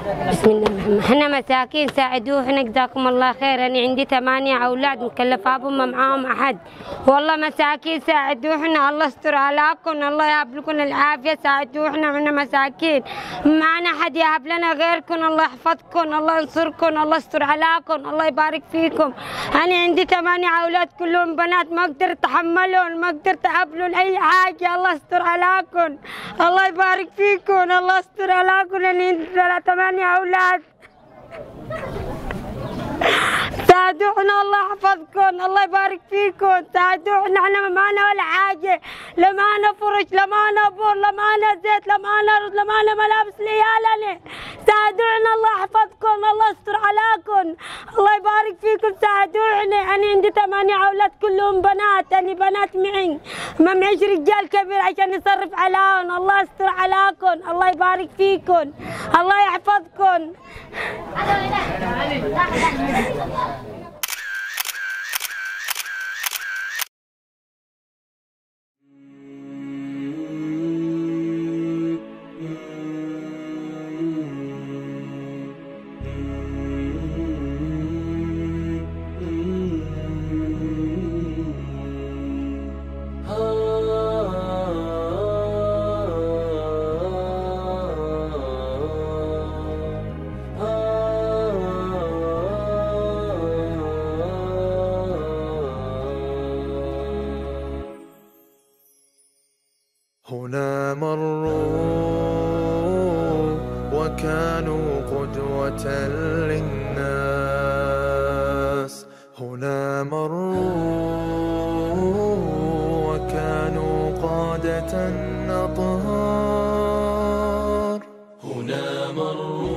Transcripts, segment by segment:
بسم الله. إحنا مساكين ساعدونا جزاكم الله خير. أنا عندي ثمانية أولاد مكلفة ابهم ما معاهم أحد. والله مساكين ساعدونا الله يستر عليكم الله يهب لكم العافية. ساعدونا إحنا مساكين. معنا حد يهب لنا غيركم. الله يحفظكم الله ينصركم الله يستر عليكم الله يبارك فيكم. أنا عندي ثمانية أولاد كلهم بنات. ما أقدر أتحملهم ما أقدر اقبلهم أي حاجة. الله يستر عليكم الله يبارك فيكم الله يستر عليكم أنا عندي ثمانية ni hablar. ساعدونا الله يحفظكم الله يبارك فيكم. ساعدونا إحنا ما معنا ولا حاجة. لا معنا فرش لا معنا بور لا معنا زيت لا معنا رز لا معنا ملابس ليالنا ساعدونا الله يحفظكم الله يستر عليكم. الله يبارك فيكم ساعدونا أنا عندي ثمانية أولاد كلهم بنات أنا بنات معي. ما معيش رجال كبير عشان يصرف عليهم. الله يستر عليكم الله يبارك فيكم الله يحفظكم. مروا وكانوا قدوة للناس. هنا مروا وكانوا قادة أطهار هنا مروا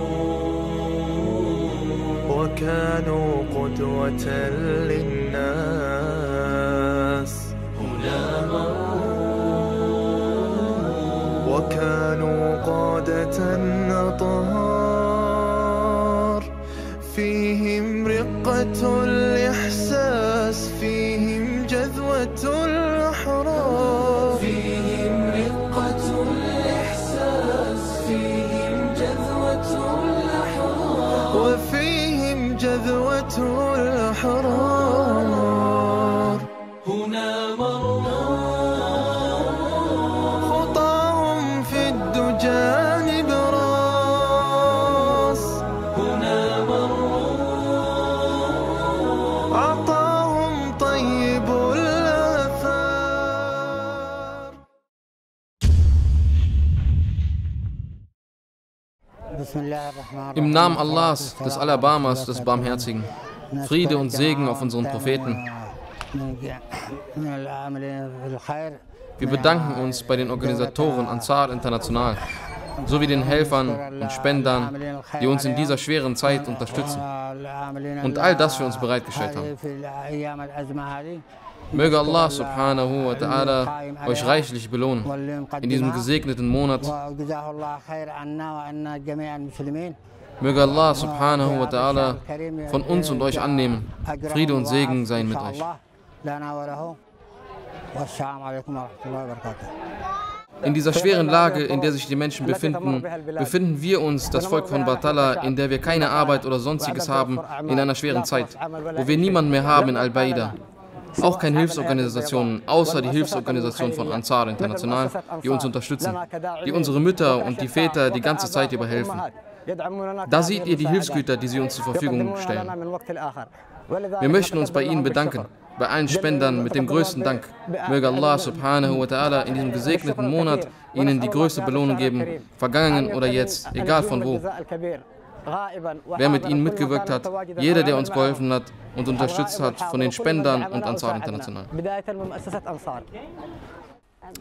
وكانوا قدوة للناس Im Namen Allahs, des Allerbarmers, des Barmherzigen. Friede und Segen auf unseren Propheten. Wir bedanken uns bei den Organisatoren Ansar International sowie den Helfern und Spendern, die uns in dieser schweren Zeit unterstützen und all das für uns bereitgestellt haben. Möge Allah subhanahu wa ta'ala euch reichlich belohnen in diesem gesegneten Monat. Möge Allah subhanahu wa ta'ala von uns und euch annehmen. Friede und Segen seien mit euch. In dieser schweren Lage, in der sich die Menschen befinden, befinden wir uns, das Volk von Batala, in der wir keine Arbeit oder sonstiges haben, in einer schweren Zeit, wo wir niemanden mehr haben in Al-Baida. Auch keine Hilfsorganisationen, außer die Hilfsorganisation von Ansar International, die uns unterstützen, die unsere Mütter und die Väter die ganze Zeit über helfen. Da seht ihr die Hilfsgüter, die sie uns zur Verfügung stellen. Wir möchten uns bei Ihnen bedanken, bei allen Spendern mit dem größten Dank. Möge Allah subhanahu wa ta'ala in diesem gesegneten Monat Ihnen die größte Belohnung geben, vergangen oder jetzt, egal von wo. Wer mit Ihnen mitgewirkt hat, jeder, der uns geholfen hat und unterstützt hat von den Spendern und Ansar International.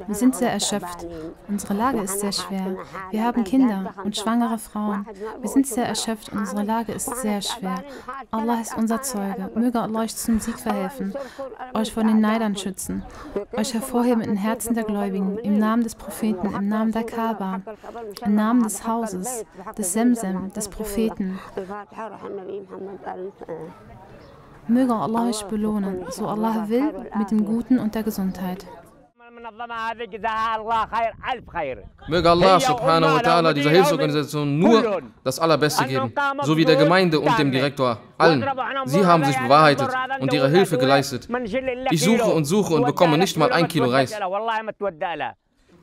Wir sind sehr erschöpft. Unsere Lage ist sehr schwer. Wir haben Kinder und schwangere Frauen. Wir sind sehr erschöpft unsere Lage ist sehr schwer. Allah ist unser Zeuge. Möge Allah euch zum Sieg verhelfen, euch vor den Neidern schützen, euch hervorheben in den Herzen der Gläubigen, im Namen des Propheten, im Namen der Kaaba, im Namen des Hauses, des Semsem, des Propheten. Möge Allah euch belohnen, so Allah will, mit dem Guten und der Gesundheit. Möge Allah subhanahu wa ta'ala dieser Hilfsorganisation nur das Allerbeste geben, sowie der Gemeinde und dem Direktor, allen. Sie haben sich bewahrheitet und ihre Hilfe geleistet. Ich suche und suche und bekomme nicht mal ein Kilo Reis.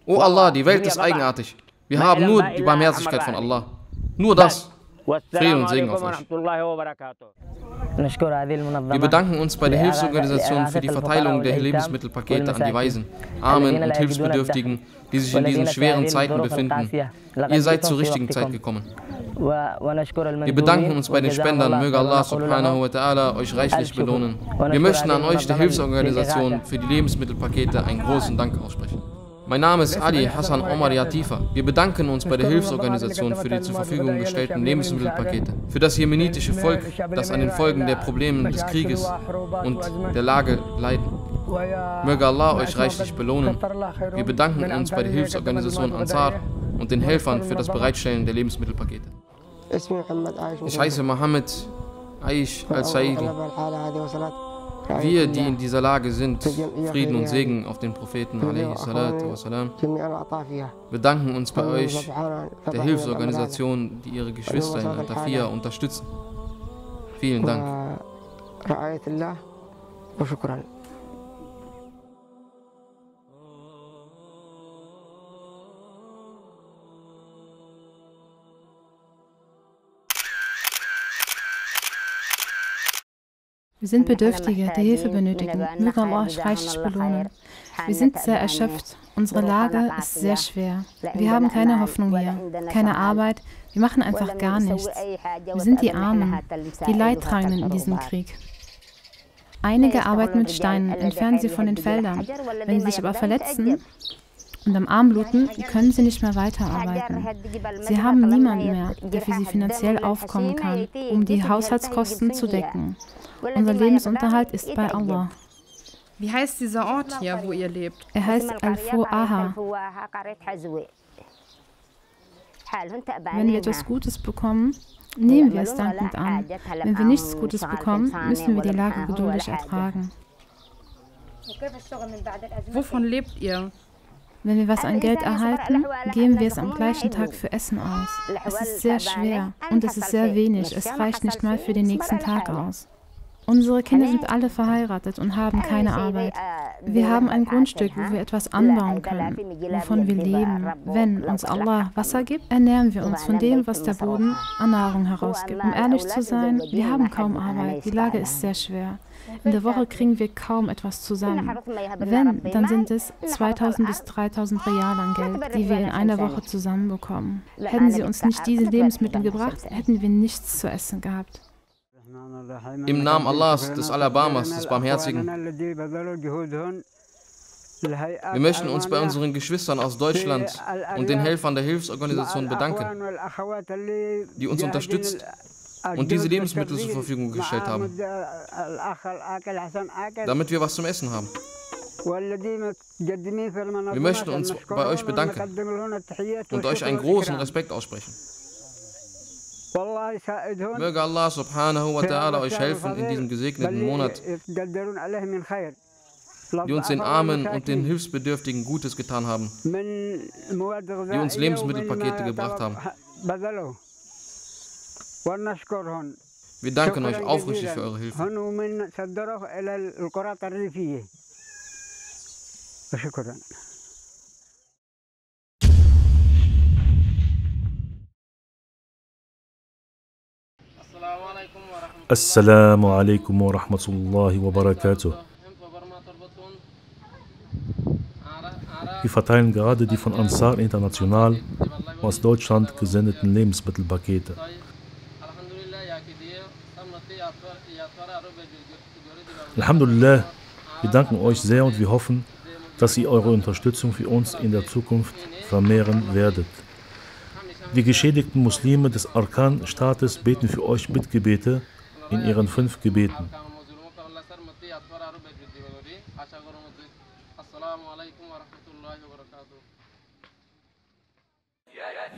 O Allah, die Welt ist eigenartig. Wir haben nur die Barmherzigkeit von Allah. Nur das. Frieden und Segen auf euch. Wir bedanken uns bei der Hilfsorganisation für die Verteilung der Lebensmittelpakete an die Weisen, Armen und Hilfsbedürftigen, die sich in diesen schweren Zeiten befinden. Ihr seid zur richtigen Zeit gekommen. Wir bedanken uns bei den Spendern, möge Allah subhanahu wa ta'ala euch reichlich belohnen. Wir möchten an euch, der Hilfsorganisation, für die Lebensmittelpakete einen großen Dank aussprechen. Mein Name ist Ali Hassan Omar Yatifa. Wir bedanken uns bei der Hilfsorganisation für die zur Verfügung gestellten Lebensmittelpakete, für das jemenitische Volk, das an den Folgen der Probleme des Krieges und der Lage leidet. Möge Allah euch reichlich belohnen. Wir bedanken uns bei der Hilfsorganisation Ansar und den Helfern für das Bereitstellen der Lebensmittelpakete. Ich heiße Mohammed Aish al-Saidi. Wir, die in dieser Lage sind, Frieden und Segen auf den Propheten wassalam, bedanken uns bei euch, der Hilfsorganisation, die ihre Geschwister in Altafia unterstützen. Vielen Dank. Wir sind Bedürftige, die Hilfe benötigen. Möge Allah reichlich belohnen. Wir sind sehr erschöpft. Unsere Lage ist sehr schwer. Wir haben keine Hoffnung hier, keine Arbeit. Wir machen einfach gar nichts. Wir sind die Armen, die Leidtragenden in diesem Krieg. Einige arbeiten mit Steinen, entfernen sie von den Feldern. Wenn sie sich aber verletzen und am Arm bluten, können sie nicht mehr weiterarbeiten. Sie haben niemanden mehr, der für sie finanziell aufkommen kann, um die Haushaltskosten zu decken. Unser Lebensunterhalt ist bei Allah. Wie heißt dieser Ort hier, wo ihr lebt? Er heißt Al-Fu'aha. Wenn wir etwas Gutes bekommen, nehmen wir es dankend an. Wenn wir nichts Gutes bekommen, müssen wir die Lage geduldig ertragen. Wovon lebt ihr? Wenn wir was an Geld erhalten, geben wir es am gleichen Tag für Essen aus. Es ist sehr schwer und es ist sehr wenig. Es reicht nicht mal für den nächsten Tag aus. Unsere Kinder sind alle verheiratet und haben keine Arbeit. Wir haben ein Grundstück, wo wir etwas anbauen können, wovon wir leben. Wenn uns Allah Wasser gibt, ernähren wir uns von dem, was der Boden an Nahrung herausgibt. Um ehrlich zu sein, wir haben kaum Arbeit. Die Lage ist sehr schwer. In der Woche kriegen wir kaum etwas zusammen. Wenn, dann sind es 2000 bis 3000 Real an Geld, die wir in einer Woche zusammenbekommen. Hätten sie uns nicht diese Lebensmittel gebracht, hätten wir nichts zu essen gehabt. Im Namen Allahs, des Alabamas, des Barmherzigen. Wir möchten uns bei unseren Geschwistern aus Deutschland und den Helfern der Hilfsorganisation bedanken, die uns unterstützt und diese Lebensmittel zur Verfügung gestellt haben, damit wir was zum Essen haben. Wir möchten uns bei euch bedanken und euch einen großen Respekt aussprechen. Möge Allah subhanahu wa ta'ala euch helfen in diesem gesegneten Monat, die uns den Armen und den Hilfsbedürftigen Gutes getan haben, die uns Lebensmittelpakete gebracht haben. Wir danken euch aufrichtig für eure Hilfe. السلام عليكم ورحمة الله وبركاته. Wir verteilen gerade die von Ansar International aus Deutschland gesendeten Lebensmittelpakete. Alhamdulillah, wir danken euch sehr und wir hoffen, dass ihr eure Unterstützung für uns in der Zukunft vermehren werdet. Die geschädigten Muslime des Arkan-Staates beten für euch Bittgebete in ihren fünf Gebeten.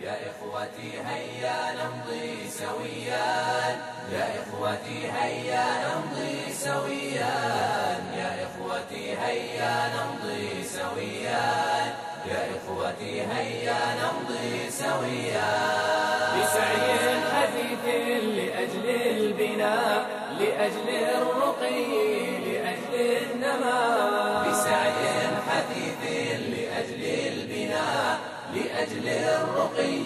يا إخوتي هيا نمضي سويا يا إخوتي هيا نمضي سويا يا إخوتي هيا نمضي سويا يا إخوتي هيا نمضي سويا بسعي حثيث لأجل البناء لأجل الرقي لأجل النماء. بسعي حثيث لأجل البناء لأجل الرقي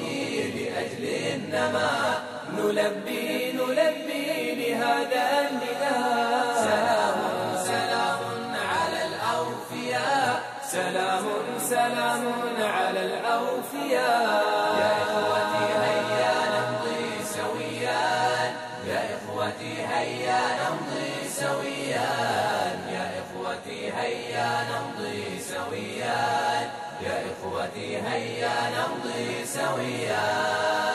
لأجل النماء. نلبي نلبي لهذا النداء. يا إخوتي هيا نمضي سويا. يا إخوتي هيا نمضي سويا. يا إخوتي هيا نمضي سويا. يا إخوتي هيا نمضي سويا.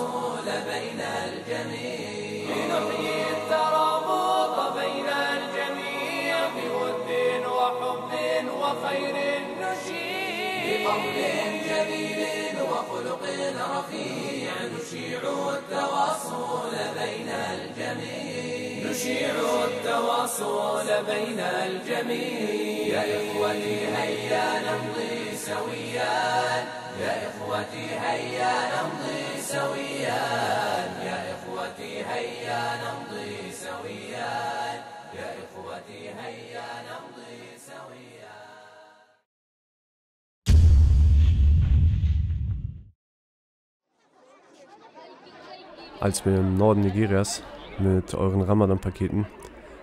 التواصل بين الجميع. لنحيي الترابط بين الجميع بود وحب وخير نشيع. بقول جميل وخلق رفيع. نشيع التواصل بين الجميع. نشيع التواصل بين الجميع. يا إخوتي هيا نمضي سويا. يا إخوتي هيا نمضي سويا يا إخوتي هيا نمضي سويا يا إخوتي هيا نمضي سويا als wir im Norden Nigerias mit euren Ramadan-Paketen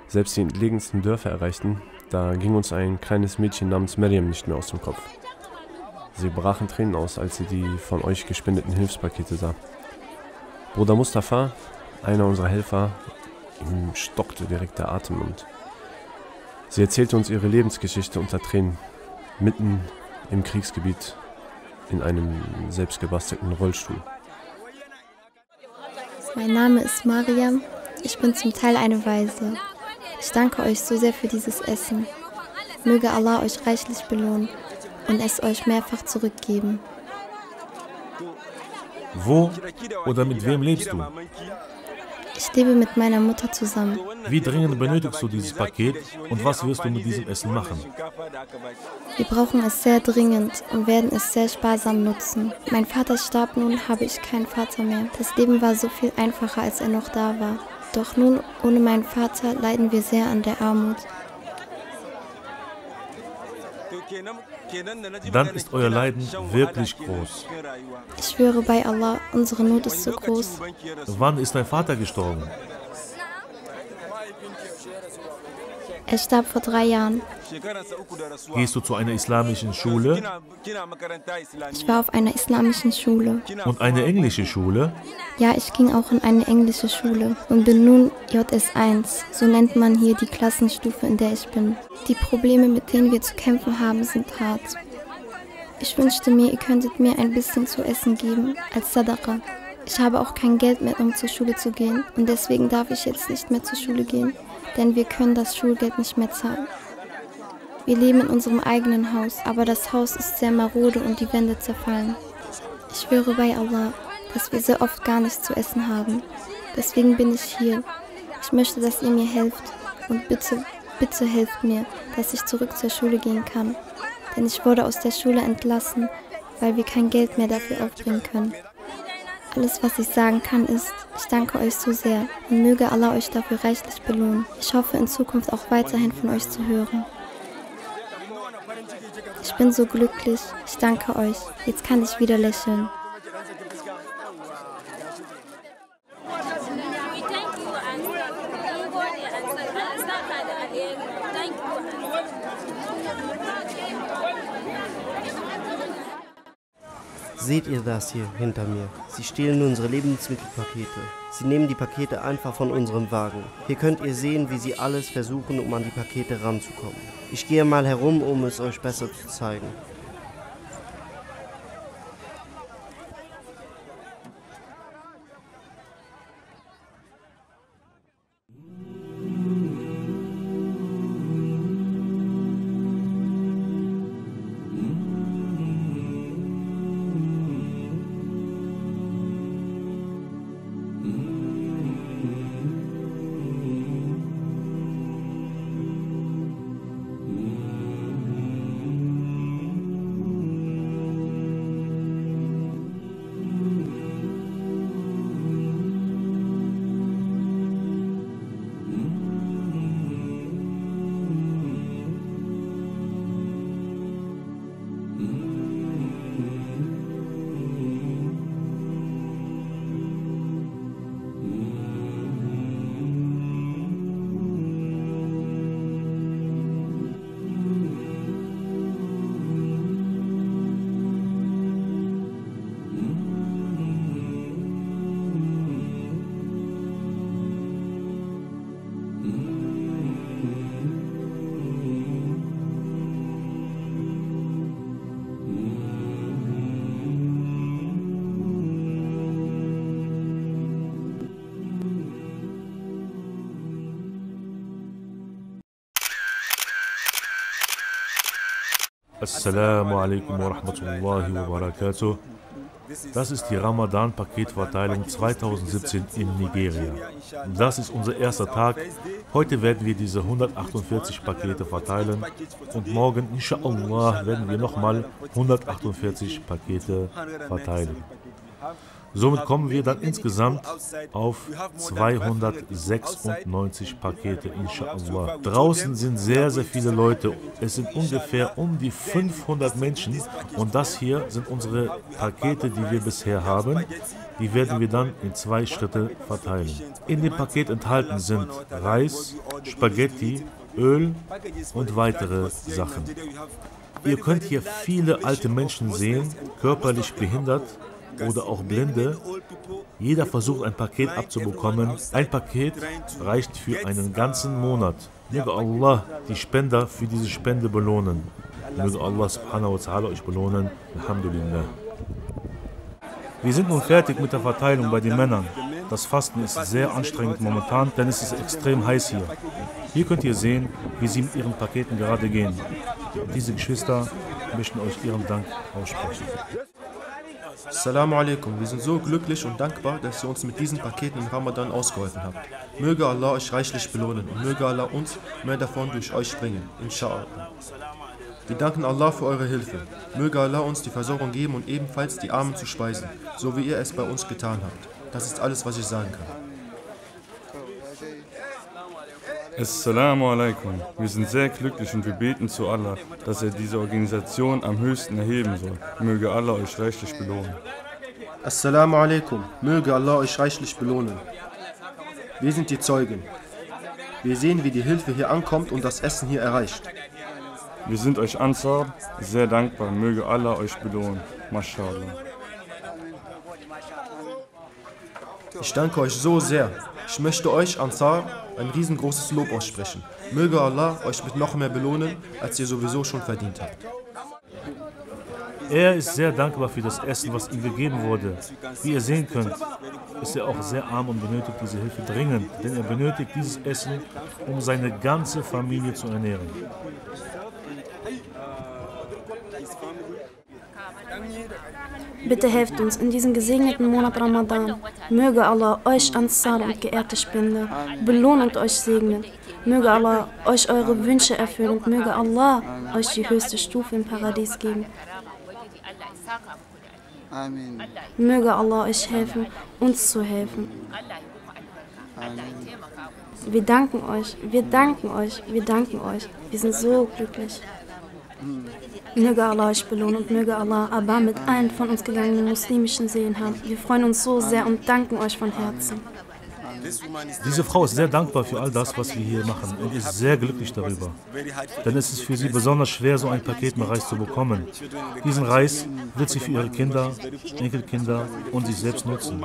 selbst die entlegensten Dörfer erreichten, da ging uns ein kleines Mädchen namens Miriam nicht mehr aus dem Kopf. Sie brach in Tränen aus, als sie die von euch gespendeten Hilfspakete sah. Bruder Mustafa, einer unserer Helfer, ihm stockte direkt der Atem und sie erzählte uns ihre Lebensgeschichte unter Tränen, mitten im Kriegsgebiet in einem selbstgebastelten Rollstuhl. Mein Name ist Mariam. Ich bin zum Teil eine Waise. Ich danke euch so sehr für dieses Essen. Möge Allah euch reichlich belohnen und es euch mehrfach zurückgeben. Wo oder mit wem lebst du? Ich lebe mit meiner Mutter zusammen. Wie dringend benötigst du dieses Paket und was wirst du mit diesem Essen machen? Wir brauchen es sehr dringend und werden es sehr sparsam nutzen. Mein Vater starb nun, habe ich keinen Vater mehr. Das Leben war so viel einfacher, als er noch da war. Doch nun, ohne meinen Vater, leiden wir sehr an der Armut. Dann ist euer Leiden wirklich groß. Ich schwöre bei Allah, unsere Not ist so groß. Wann ist dein Vater gestorben? Er starb vor drei Jahren. Gehst du zu einer islamischen Schule Ich war auf einer islamischen Schule. und eine englische Schule? Ja, ich ging auch in eine englische Schule und bin nun JS1. So nennt man hier die Klassenstufe, in der ich bin. Die Probleme, mit denen wir zu kämpfen haben, sind hart. Ich wünschte mir, ihr könntet mir ein bisschen zu essen geben, als Sadaqa. Ich habe auch kein Geld mehr, um zur Schule zu gehen und deswegen darf ich jetzt nicht mehr zur Schule gehen, denn wir können das Schulgeld nicht mehr zahlen. Wir leben in unserem eigenen Haus, aber das Haus ist sehr marode und die Wände zerfallen. Ich schwöre bei Allah, dass wir sehr oft gar nichts zu essen haben. Deswegen bin ich hier. Ich möchte, dass ihr mir helft und bitte, bitte helft mir, dass ich zurück zur Schule gehen kann. Denn ich wurde aus der Schule entlassen, weil wir kein Geld mehr dafür aufbringen können. Alles, was ich sagen kann, ist, ich danke euch so sehr und möge Allah euch dafür reichlich belohnen. Ich hoffe in Zukunft auch weiterhin von euch zu hören. Ich bin so glücklich. Ich danke euch. Jetzt kann ich wieder lächeln. Seht ihr das hier hinter mir? Sie stehlen unsere Lebensmittelpakete. Sie nehmen die Pakete einfach von unserem Wagen. Hier könnt ihr sehen, wie sie alles versuchen, um an die Pakete ranzukommen. Ich gehe mal herum, um es euch besser zu zeigen. Assalamu alaikum wa rahmatullahi wa barakatuh. Das ist die Ramadan-Paketverteilung 2017 in Nigeria. Das ist unser erster Tag. Heute werden wir diese 148 Pakete verteilen und morgen, inshallah, werden wir nochmal 148 Pakete verteilen. Somit kommen wir dann insgesamt auf 296 Pakete, inshallah. Draußen sind sehr, sehr viele Leute. Es sind ungefähr um die 500 Menschen. Und das hier sind unsere Pakete, die wir bisher haben. Die werden wir dann in zwei Schritte verteilen. In dem Paket enthalten sind Reis, Spaghetti, Öl und weitere Sachen. Ihr könnt hier viele alte Menschen sehen, körperlich behindert oder auch Blinde. Jeder versucht ein Paket abzubekommen. Ein Paket reicht für einen ganzen Monat. Möge Allah die Spender für diese Spende belohnen. Möge Allah subhanahu wa ta'ala euch belohnen. Alhamdulillah. Wir sind nun fertig mit der Verteilung bei den Männern. Das Fasten ist sehr anstrengend momentan, denn es ist extrem heiß hier. Hier könnt ihr sehen, wie sie mit ihren Paketen gerade gehen. Diese Geschwister möchten euch ihren Dank aussprechen. Assalamu alaikum. Wir sind so glücklich und dankbar, dass ihr uns mit diesen Paketen im Ramadan ausgeholfen habt. Möge Allah euch reichlich belohnen und möge Allah uns mehr davon durch euch bringen. Inshallah. Wir danken Allah für eure Hilfe. Möge Allah uns die Versorgung geben und ebenfalls die Armen zu speisen, so wie ihr es bei uns getan habt. Das ist alles, was ich sagen kann. Assalamu alaikum. Wir sind sehr glücklich und wir beten zu Allah, dass er diese Organisation am höchsten erheben soll. Möge Allah euch reichlich belohnen. Assalamu alaikum. Möge Allah euch reichlich belohnen. Wir sind die Zeugen. Wir sehen, wie die Hilfe hier ankommt und das Essen hier erreicht. Wir sind euch Ansar sehr dankbar. Möge Allah euch belohnen. Mashallah. Ich danke euch so sehr. Ich möchte euch, Ansar, ein riesengroßes Lob aussprechen. Möge Allah euch mit noch mehr belohnen, als ihr sowieso schon verdient habt. Er ist sehr dankbar für das Essen, was ihm gegeben wurde. Wie ihr sehen könnt, ist er auch sehr arm und benötigt diese Hilfe dringend, denn er benötigt dieses Essen, um seine ganze Familie zu ernähren. Bitte helft uns in diesem gesegneten Monat Ramadan. Möge Allah euch Ansar und geehrte Spender belohnen und euch segnen. Möge Allah euch eure Wünsche erfüllen und möge Allah euch die höchste Stufe im Paradies geben. Amen. Möge Allah euch helfen, uns zu helfen. Wir danken euch, wir danken euch, wir danken euch. Wir sind so glücklich. Möge Allah euch belohnen und möge Allah aber mit allen von uns gegangenen muslimischen Seelen haben. Wir freuen uns so sehr und danken euch von Herzen. Diese Frau ist sehr dankbar für all das, was wir hier machen und ist sehr glücklich darüber. Denn es ist für sie besonders schwer, so ein Paket mit Reis zu bekommen. Diesen Reis wird sie für ihre Kinder, Enkelkinder und sich selbst nutzen.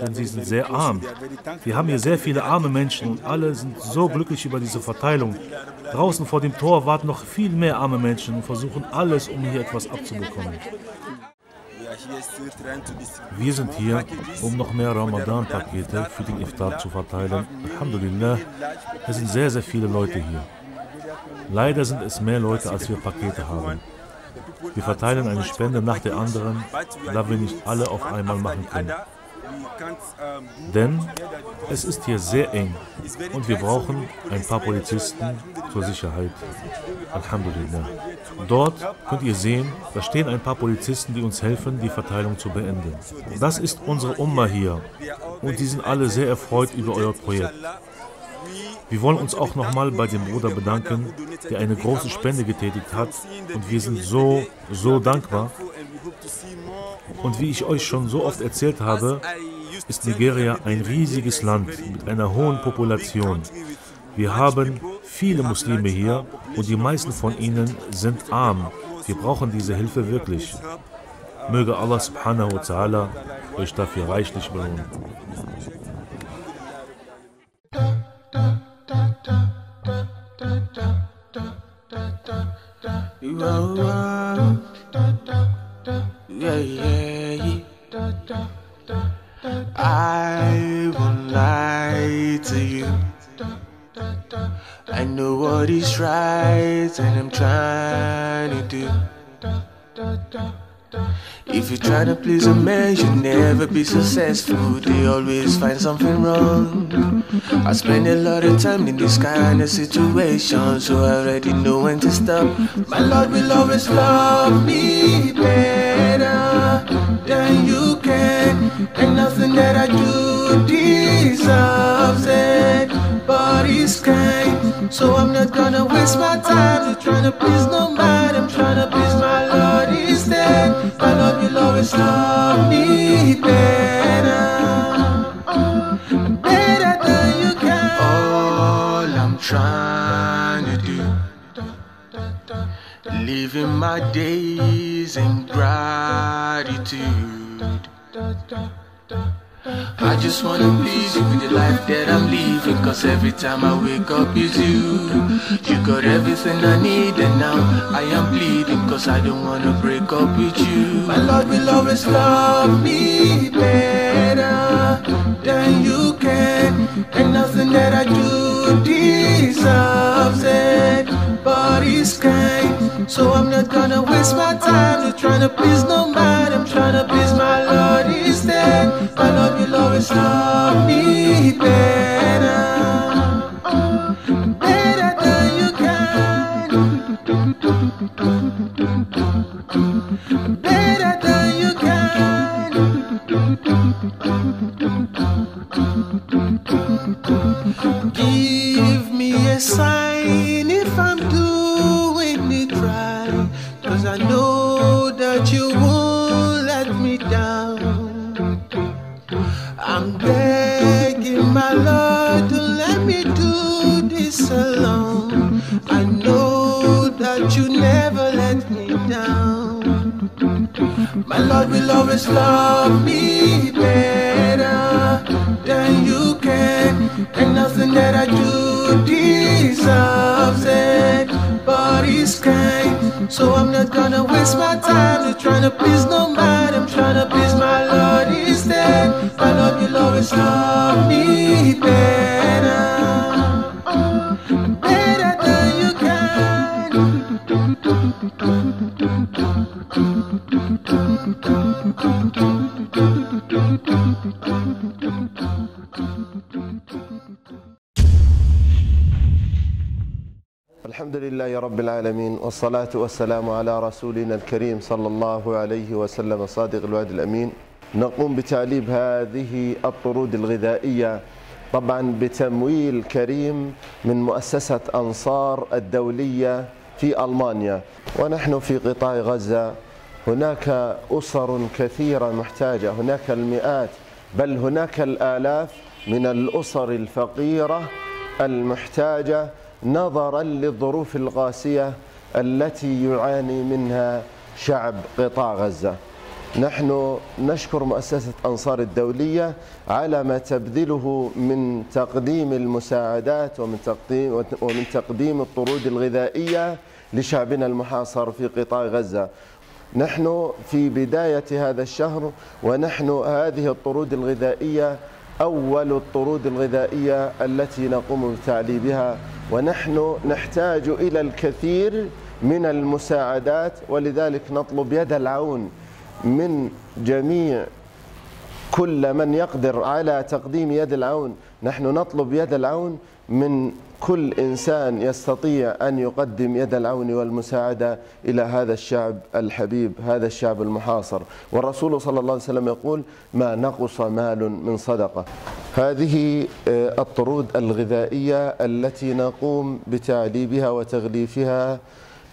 Denn sie sind sehr arm. Wir haben hier sehr viele arme Menschen und alle sind so glücklich über diese Verteilung. Draußen vor dem Tor warten noch viel mehr arme Menschen und versuchen alles, um hier etwas abzubekommen. Wir sind hier, um noch mehr Ramadan-Pakete für den Iftar zu verteilen. Alhamdulillah, es sind sehr, sehr viele Leute hier. Leider sind es mehr Leute, als wir Pakete haben. Wir verteilen eine Spende nach der anderen, da wir nicht alle auf einmal machen können. Denn es ist hier sehr eng und wir brauchen ein paar Polizisten zur Sicherheit. Alhamdulillah. Dort könnt ihr sehen, da stehen ein paar Polizisten, die uns helfen, die Verteilung zu beenden. Das ist unsere Umma hier und die sind alle sehr erfreut über euer Projekt. Wir wollen uns auch nochmal bei dem Bruder bedanken, der eine große Spende getätigt hat und wir sind so, so dankbar. Und wie ich euch schon so oft erzählt habe, ist Nigeria ein riesiges Land mit einer hohen Population. Wir haben viele Muslime hier und die meisten von ihnen sind arm. Wir brauchen diese Hilfe wirklich. Möge Allah subhanahu wa ta'ala euch dafür reichlich belohnen. Yeah, yeah, yeah. I won't lie to you. I know what is right and I'm trying to do. If you try to please a man, you'll never be successful. They always find something wrong. I spend a lot of time in this kind of situation, so I already know when to stop. My Lord will always love me better than you can, and nothing that I do deserves it. But He's kind, so I'm not gonna waste my time to trying to please no man. I'm trying to please instead. My you, will always love me better, better than you can. All I'm trying to do, living my days in gratitude. I just wanna please you with the life that I'm living Cause every time I wake up it's you. You got everything I need and now I am bleeding Cause I don't wanna break up with you. My Lord will always love me better than you can And nothing that I do deserves it But it's kind. So I'm not gonna waste my time to trying to please nobody. I'm trying to please my Lord instead My Lord will always love me better Better والصلاة والسلام على رسولنا الكريم صلى الله عليه وسلم الصادق الوعد الأمين. نقوم بتعليب هذه الطرود الغذائية طبعا بتمويل كريم من مؤسسة أنصار الدولية في ألمانيا. ونحن في قطاع غزة هناك أسر كثيرة محتاجة هناك المئات بل هناك الآلاف من الأسر الفقيرة المحتاجة نظرا للظروف القاسية التي يعاني منها شعب قطاع غزة نحن نشكر مؤسسة أنصار الدولية على ما تبذله من تقديم المساعدات ومن تقديم ومن تقديم الطرود الغذائية لشعبنا المحاصر في قطاع غزة. نحن في بداية هذا الشهر ونحن هذه الطرود الغذائية أول الطرود الغذائية التي نقوم بتعليبها ونحن نحتاج إلى الكثير من المساعدات ولذلك نطلب يد العون من جميع كل من يقدر على تقديم يد العون. نحن نطلب يد العون من كل إنسان يستطيع أن يقدم يد العون والمساعدة إلى هذا الشعب الحبيب هذا الشعب المحاصر. والرسول صلى الله عليه وسلم يقول ما نقص مال من صدقة. هذه الطرود الغذائية التي نقوم بتعليبها وتغليفها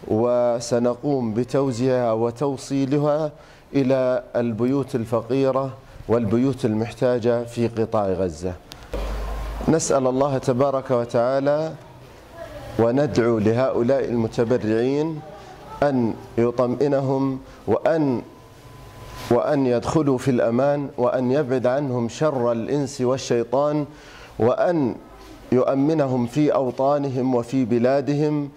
وسنقوم بتوزيعها وتوصيلها إلى البيوت الفقيرة والبيوت المحتاجة في قطاع غزة. نسأل الله تبارك وتعالى وندعو لهؤلاء المتبرعين أن يطمئنهم وأن وأن يدخلوا في الأمان وأن يبعد عنهم شر الإنس والشيطان وأن يؤمنهم في أوطانهم وفي بلادهم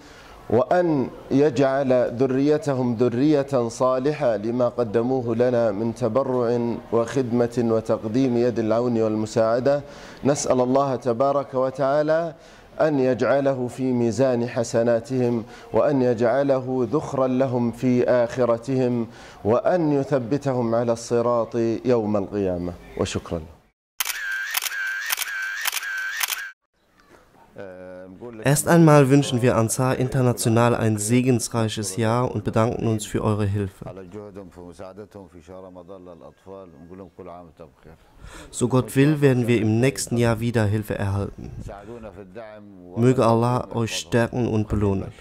وأن يجعل ذريتهم ذرية صالحة لما قدموه لنا من تبرع وخدمة وتقديم يد العون والمساعدة. نسأل الله تبارك وتعالى أن يجعله في ميزان حسناتهم وأن يجعله ذخرا لهم في آخرتهم وأن يثبتهم على الصراط يوم القيامة. وشكرا. Erst einmal wünschen wir Ansar International ein segensreiches Jahr und bedanken uns für eure Hilfe. So Gott will, werden wir im nächsten Jahr wieder Hilfe erhalten. Möge Allah euch stärken und belohnen.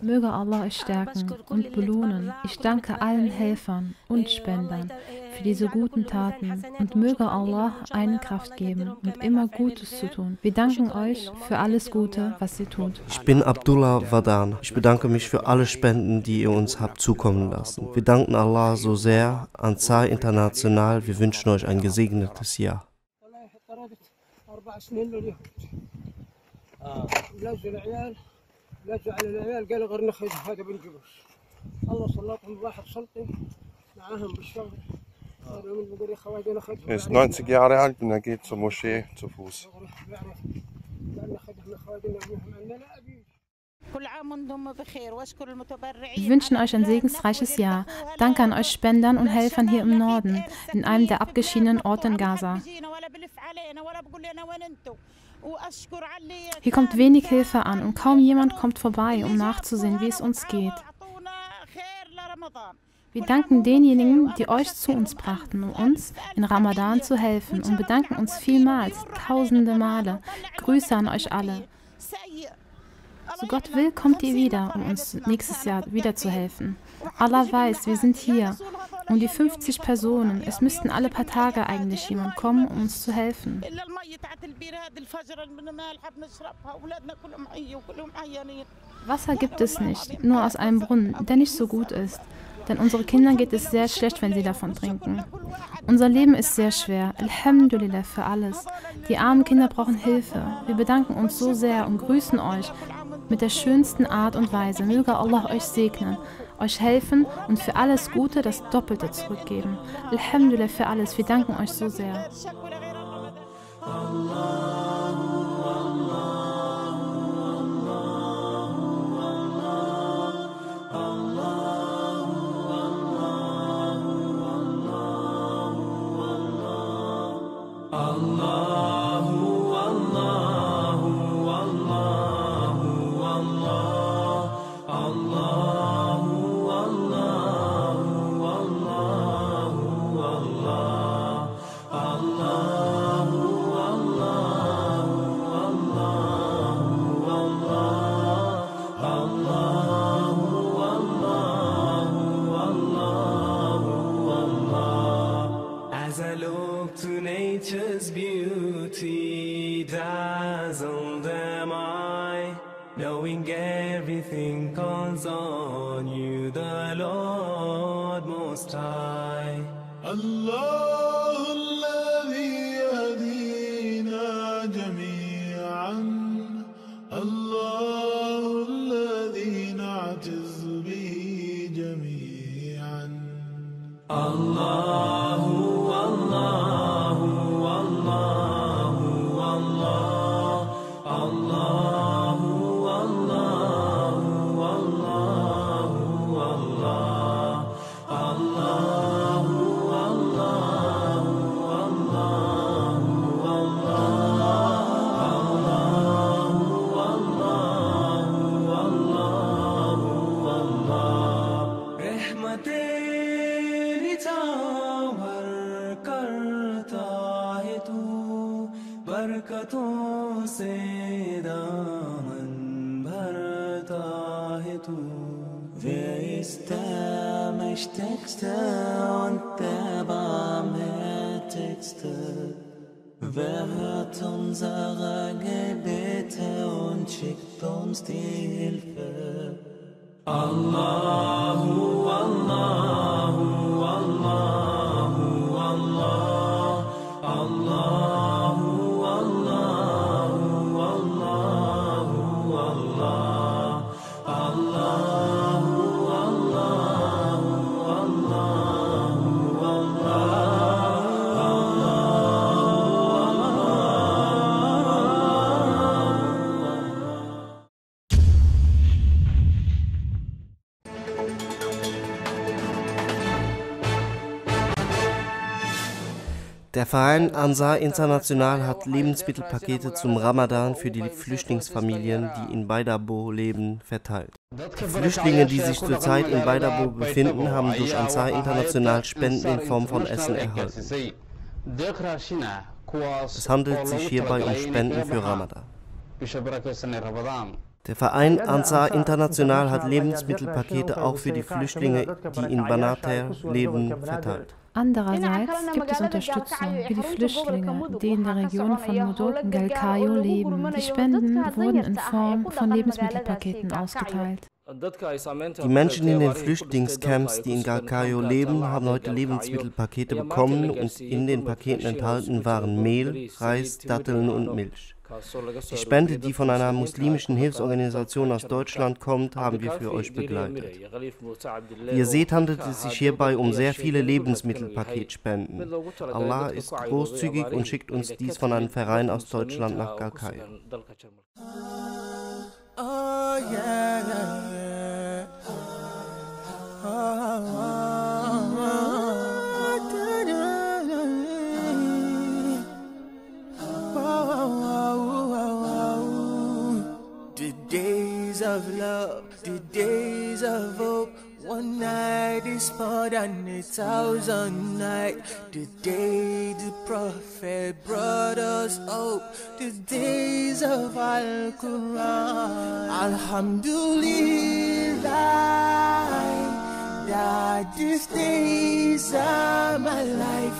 Möge Allah euch stärken und belohnen. Ich danke allen Helfern und Spendern für diese guten Taten und möge Allah eine Kraft geben und immer Gutes zu tun. Wir danken euch für alles Gute, was ihr tut. Ich bin Abdullah Wadan. Ich bedanke mich für alle Spenden, die ihr uns habt zukommen lassen. Wir danken Allah so sehr, Ansar International. Wir wünschen euch ein gesegnetes Jahr. Er ist 90 Jahre alt und er geht zur Moschee zu Fuß. Wir wünschen euch ein segensreiches Jahr. Danke an euch Spendern und Helfern hier im Norden, in einem der abgeschiedenen Orte in Gaza. Hier kommt wenig Hilfe an und kaum jemand kommt vorbei, um nachzusehen, wie es uns geht. Wir danken denjenigen, die euch zu uns brachten, um uns in Ramadan zu helfen und bedanken uns vielmals, tausende Male. Grüße an euch alle. So Gott will, kommt ihr wieder, um uns nächstes Jahr wieder zu helfen. Allah weiß, wir sind hier. Und die 50 Personen, es müssten alle paar Tage eigentlich jemand kommen, um uns zu helfen. Wasser gibt es nicht, nur aus einem Brunnen, der nicht so gut ist. Denn unsere Kindern geht es sehr schlecht, wenn sie davon trinken. Unser Leben ist sehr schwer. Alhamdulillah für alles. Die armen Kinder brauchen Hilfe. Wir bedanken uns so sehr und grüßen euch mit der schönsten Art und Weise. Möge Allah euch segnen, euch helfen und für alles Gute das Doppelte zurückgeben. Alhamdulillah für alles. Wir danken euch so sehr. As बरकतों से दामन भरता है तू Wer ist der Mächtigste und der Barmherzigste? Wer hört unsere Gebete und schickt uns die Hilfe? Allahu, Allahu, Allahu, Verein Ansar International hat Lebensmittelpakete zum Ramadan für die Flüchtlingsfamilien, die in Baidabo leben, verteilt. Die Flüchtlinge, die sich zurzeit in Baidabo befinden, haben durch Ansar International Spenden in Form von Essen erhalten. Es handelt sich hierbei um Spenden für Ramadan. Der Verein Ansar International hat Lebensmittelpakete auch für die Flüchtlinge, die in Banater leben, verteilt. Andererseits gibt es Unterstützung für die Flüchtlinge, die in der Region von Modok Galkayo leben. Die Spenden wurden in Form von Lebensmittelpaketen ausgeteilt. Die Menschen in den Flüchtlingscamps, die in Galkayo leben, haben heute Lebensmittelpakete bekommen und in den Paketen enthalten waren Mehl, Reis, Datteln und Milch. Die Spende, die von einer muslimischen Hilfsorganisation aus Deutschland kommt, haben wir für euch begleitet. Wie ihr seht, handelt es sich hierbei um sehr viele Lebensmittelpaketspenden. Allah ist großzügig und schickt uns dies von einem Verein aus Deutschland nach Galkayo. Oh yeah, yeah, yeah. Oh, of love, the days of hope. One night is more than a thousand nights. The day the prophet brought us hope. The days of Al Quran. Alhamdulillah. That these days are my life.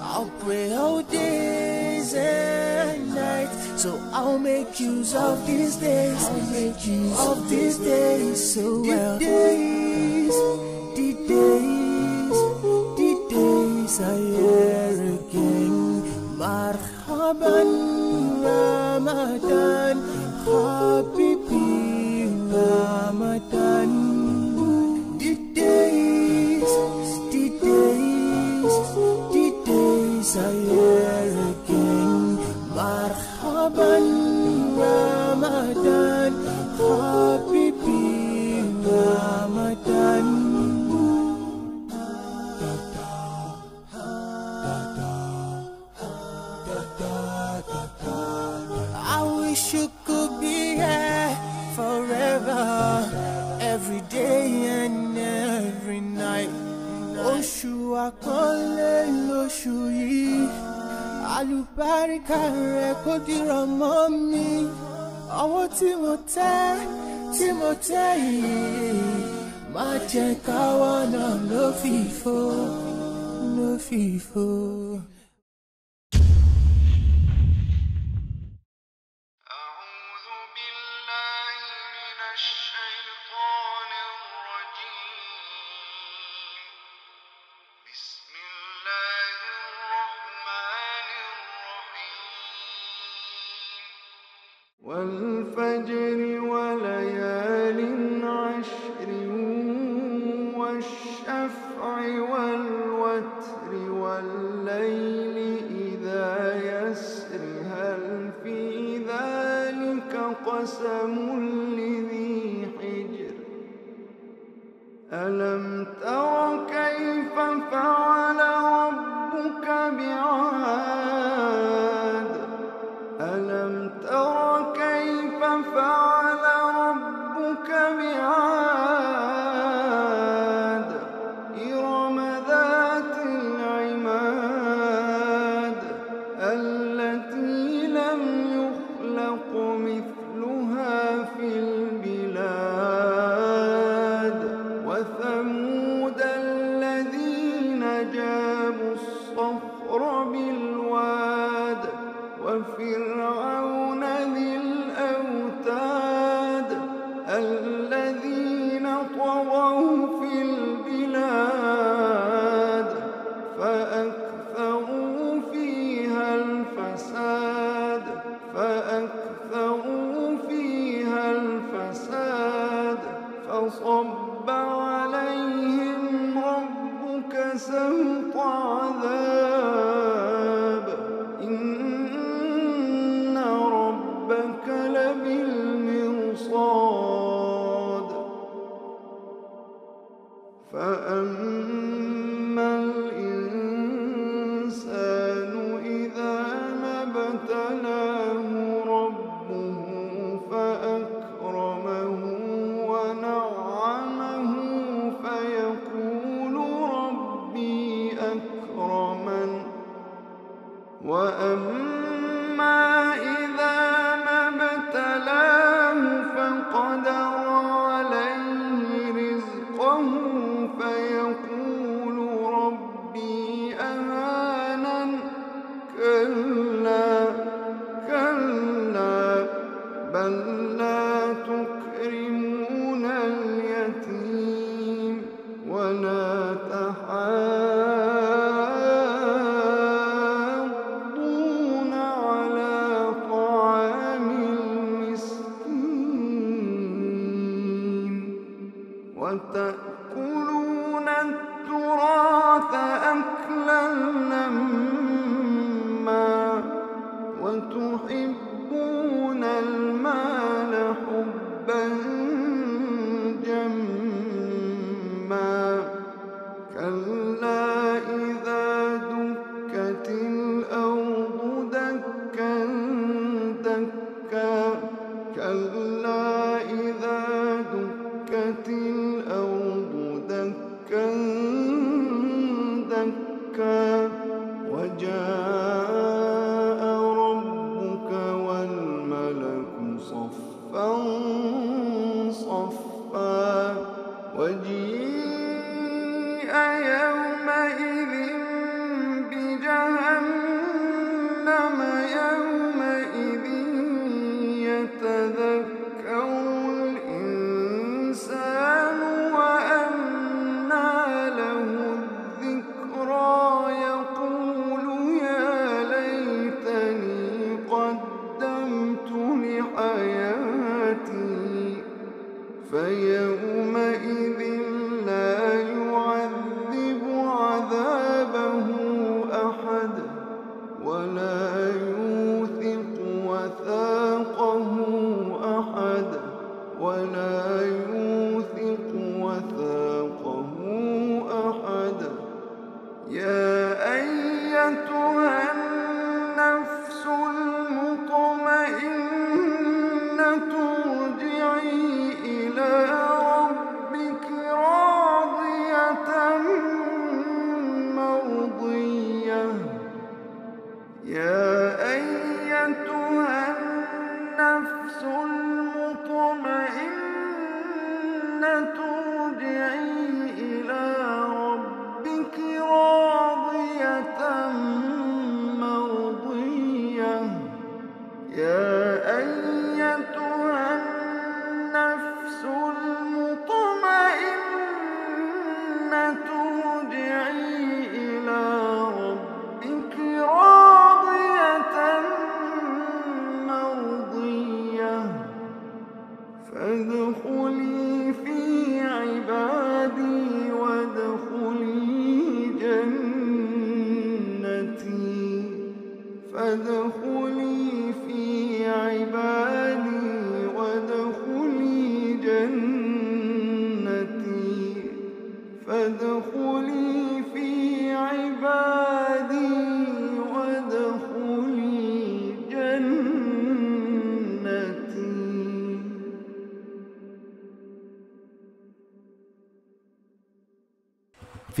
I'll pray all days and nights. So I'll make use of these days. I'll make use of these days so well. Àlùbáríkà rẹ̀ kò dìrọ̀ mọ́ mi. Ọwọ́ tí mo tẹ́, tí mo tẹ́ yìí, má jẹ́ káwọ́ náà ló fìfo. والفجر Enfin,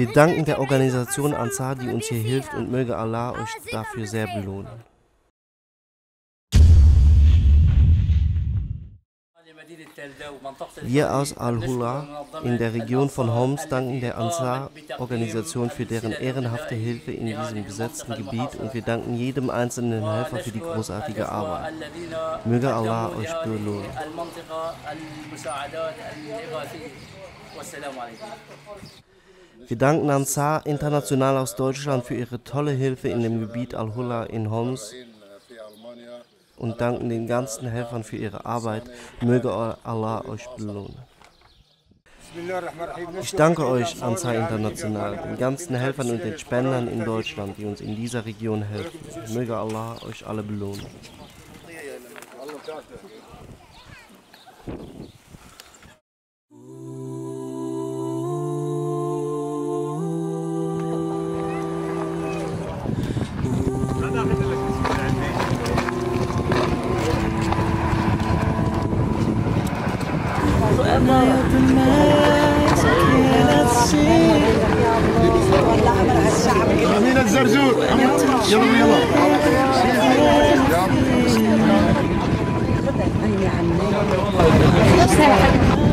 Wir danken der Organisation Ansar, die uns hier hilft und möge Allah euch dafür sehr belohnen. Wir aus Al-Hula in der Region von Homs danken der Ansar-Organisation für deren ehrenhafte Hilfe in diesem besetzten Gebiet und wir danken jedem einzelnen Helfer für die großartige Arbeit. Möge Allah euch belohnen. Wir danken Ansar International aus Deutschland für ihre tolle Hilfe in dem Gebiet Al-Hula in Homs und danken den ganzen Helfern für ihre Arbeit. Möge Allah euch belohnen. Ich danke euch, Ansar International, den ganzen Helfern und den Spendern in Deutschland, die uns in dieser Region helfen. Möge Allah euch alle belohnen. أمين الزرزور يلا يلا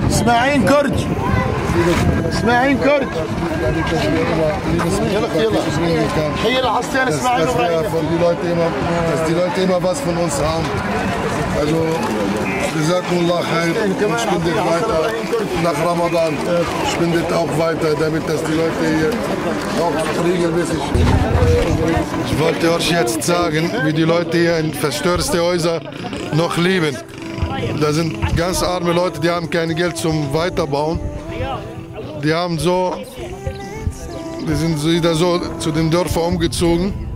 اسماعيل كرج اسماعيل كرج يلا يلا هي الحصتين اسماعيل وابراهيم Jazakumullah khair. Und spendet weiter nach Ramadan. Spendet auch weiter, damit dass die Leute hier auch regelmäßig. Ich wollte euch jetzt sagen, wie die Leute hier in verstörste Häuser noch leben. Da sind ganz arme Leute, die haben kein Geld zum Weiterbauen. Die haben so, die sind wieder so zu den Dörfern umgezogen.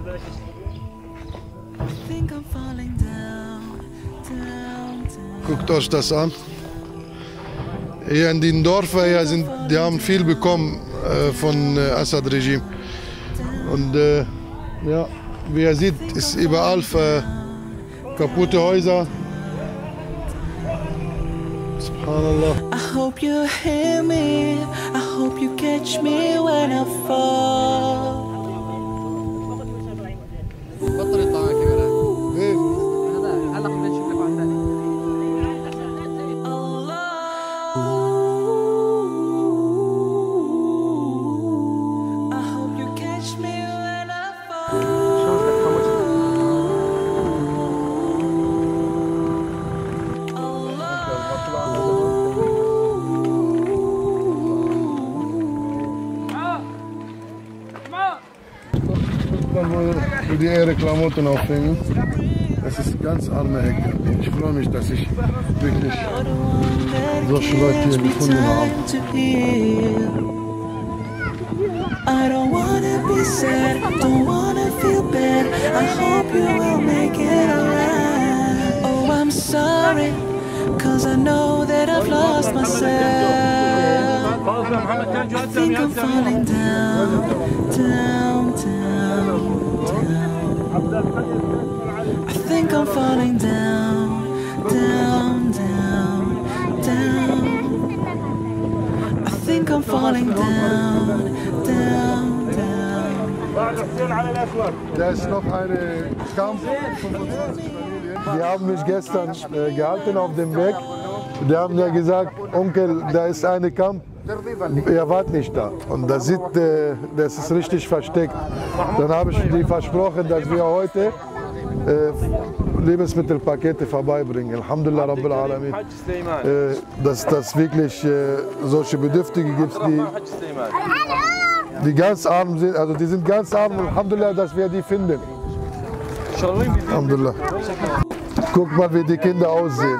Guckt euch das an. Hier in den Dörfern hier sind, die haben viel bekommen äh, von äh, Assad-Regime. Und äh, ja, wie ihr seht, ist überall äh, kaputte Häuser. Subhanallah. I hope you hear me. I hope you catch me when I fall. Klamotten aufhängen. Ist ganz arme. Ich freue mich, dass ich wirklich solche Leute hier gefunden habe. I don't wanna be sad, don't wanna feel bad. I hope you will make it alright. Oh, I'm sorry, cause I know that I've lost myself. I think I'm falling down, down, down, down. I think I'm falling down, down, down, down. I think I'm falling down, down, down. Da ist noch eine Kampf. Die haben mich gestern äh, gehalten auf dem Weg. Die haben ja gesagt, Onkel, da ist eine Kamp. Ihr wart nicht da. Und das, sieht, äh, das ist richtig versteckt. Dann habe ich die versprochen, dass wir heute äh, Lebensmittelpakete vorbeibringen. Alhamdulillah Rabbil Alamin. Äh, dass das wirklich solche Bedürftige gibt, die, die ganz arm sind. Also die sind ganz arm. Alhamdulillah, dass wir die finden. Alhamdulillah. Guck mal, wie die Kinder aussehen.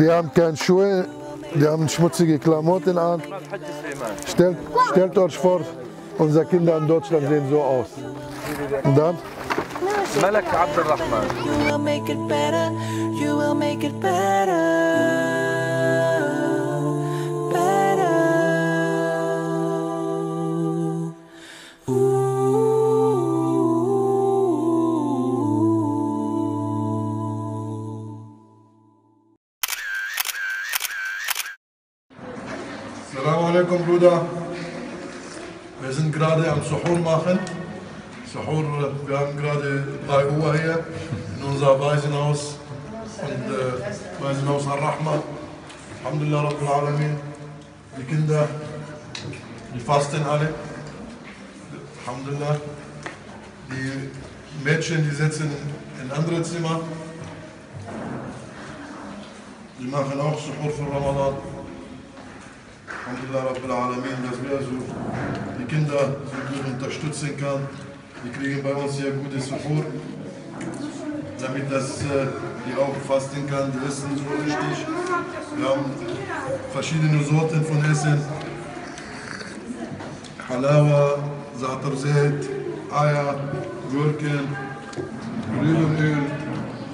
Die haben keine Schuhe, die haben schmutzige Klamotten an. Stellt, stellt euch vor, unsere Kinder in Deutschland sehen so aus. Und dann? Malak Abdelrahman. You will make it better, you will make it better. Assalamu alaikum, Bruder. Wir sind gerade am Suhoor machen. Suhoor, wir haben gerade 3 Uhr hier in unser Waisenhaus. Und äh, Waisenhaus Ar-Rahma. Alhamdulillah Rabbil Alamin. Die Kinder, die fasten alle. Alhamdulillah. Die Mädchen, die sitzen in andere Zimmer. Die machen auch Suhoor für Ramadan. Alhamdulillah Rabbil Alamin, dass wir so die Kinder so gut unterstützen können. Die kriegen bei uns hier gutes Suhoor, damit das, äh, die auch fasten kann, die essen so richtig. Wir haben verschiedene Sorten von Essen. Halawa, Zaaterzeit, Eier, Gurken, Olivenöl,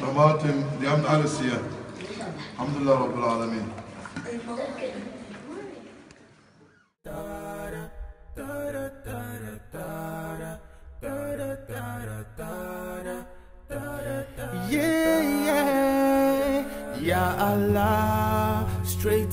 Tomaten, die haben alles hier. Alhamdulillah Rabbil Alamin.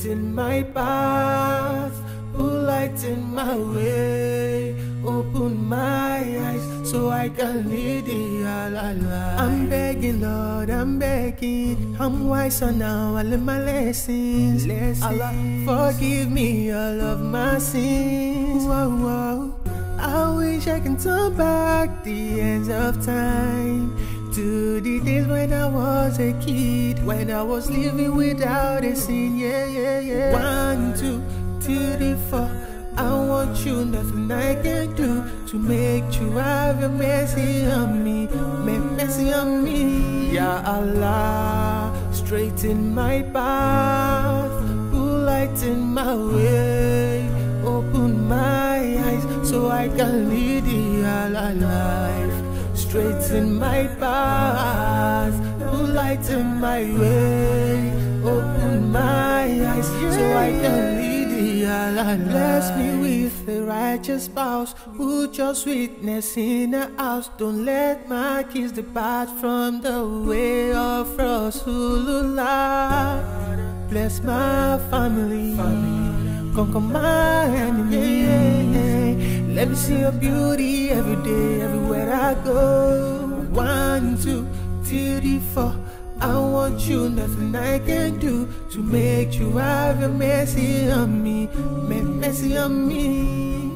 Straighten my path, put light in my way, open my eyes so I can lead Ya Allah. I'm begging, Lord, I'm begging, I'm wiser now, I learn my lessons. Allah, forgive me all of my sins. Whoa, whoa. I wish I can turn back the ends of time to the days when I was a kid, when I was living without a sin. Yeah, yeah, yeah. One, two, three, four. I want you, nothing I can do to make you have your mercy on me, make mercy on me. Ya Allah, straighten my path, lighten my way, open my eyes so I can lead the Allah. Straighten my path, lighten my way, open my eyes so I can lead the Allah Bless me with a righteous spouse who just witness in the house. Don't let my kids depart from the way of Rasulullah. Bless my family, conquer my enemy. Let me see your beauty every day, everywhere I go. One, two, three, four. I want you, nothing I can do to make you have your mercy on me, make mercy on me.